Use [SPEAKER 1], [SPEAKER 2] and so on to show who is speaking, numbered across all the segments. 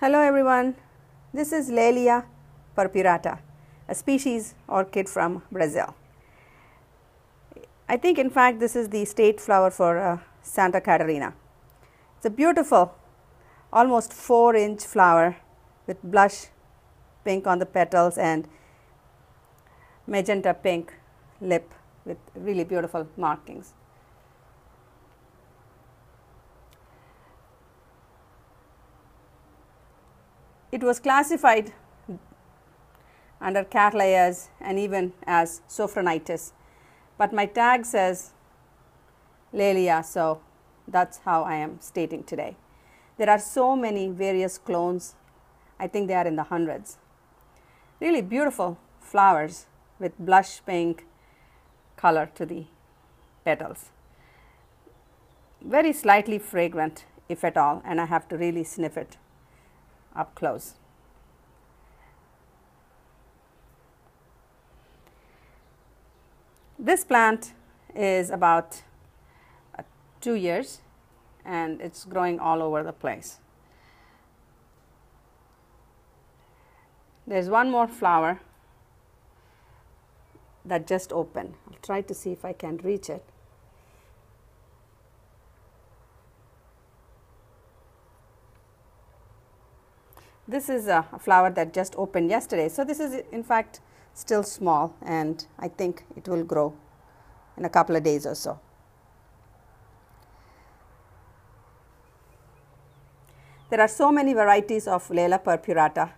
[SPEAKER 1] Hello everyone, this is Laelia purpurata, a species orchid from Brazil. I think in fact this is the state flower for uh, Santa Catarina. It's a beautiful almost 4 inch flower with blush pink on the petals and magenta pink lip with really beautiful markings. It was classified under Cattleyas and even as Sophronitis, but my tag says Laelia, so that's how I am stating today. There are so many various clones, I think they are in the hundreds. Really beautiful flowers with blush pink color to the petals. Very slightly fragrant, if at all, and I have to really sniff it up close. This plant is about uh, two years and it's growing all over the place. There's one more flower that just opened. I'll try to see if I can reach it. This is a, flower that just opened yesterday. So, this is in fact still small and I think it will grow in a couple of days or so. There are so many varieties of Laelia purpurata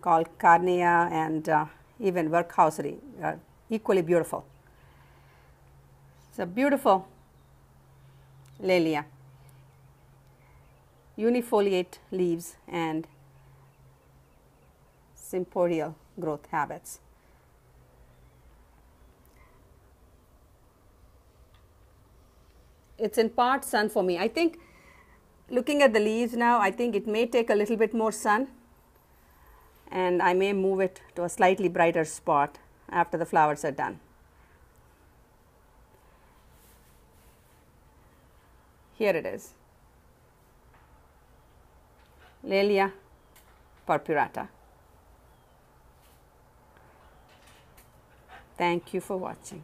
[SPEAKER 1] called Carnea and uh, even Werkhauseri are equally beautiful. It's a beautiful Laelia, unifoliate leaves and sympodial growth habits. It's in part sun for me. I think looking at the leaves now, I think it may take a little bit more sun and I may move it to a slightly brighter spot after the flowers are done. Here it is, Laelia purpurata. Thank you for watching.